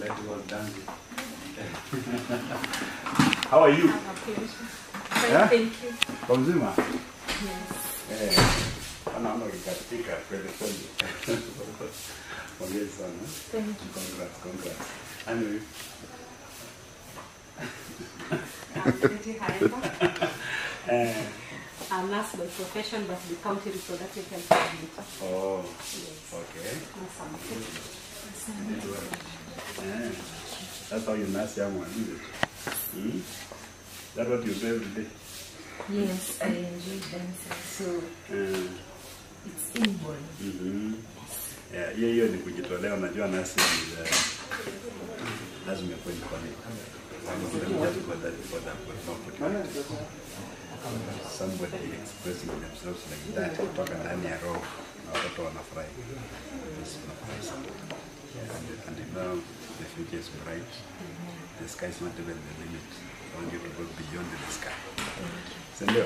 that was dancing. How are you? Yeah? Thank you. Kwa mzima? Yes. Eh. Anaona ukikatika kweli kweli. Pongezi sana. Thank you. Congrats, congrats. Anyway, hyper. eh, I'm nurse by profession, but the county reproductive health coordinator. oh, Yes. okay. Nurse I'm Did well. Eh, That's how you nurse young one, isn't it? Hmm? That's what you do every day. Yes, I enjoy dancing, so uh, it's inborn. mhm. Yeah, hiyo hiyo ni kujitolea. Unajua nasi ni eh, lazima ikuwe ni kwa nini. Somebody expressing themselves like that kutoka ndani ya roho na watoto wanafurahi. Yes, tunafurahi sana. And, know the future is bright. The sky is not even the limit. I want you to go beyond the sky. Si ndio?